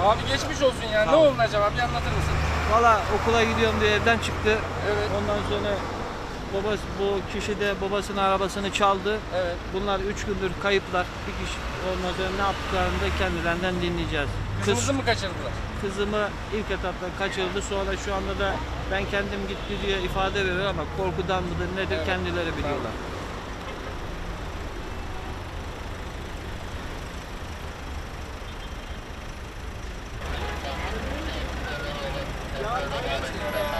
Abi geçmiş olsun ya. Ne ol. oldu acaba? Bir anlatır mısın? Valla okula gidiyorum diye evden çıktı. Evet. Ondan sonra babası, bu kişi de babasının arabasını çaldı. Evet. Bunlar üç gündür kayıplar. Bir kişi ondan sonra ne yaptıklarını da kendilerinden dinleyeceğiz. Kızımızı Kız, mı kaçırdılar? kızımı ilk etapta kaçırdı. Sonra şu anda da ben kendim gitti diye ifade veriyor ama korkudan mıdır nedir Evet. kendileri biliyorlar. Burada mı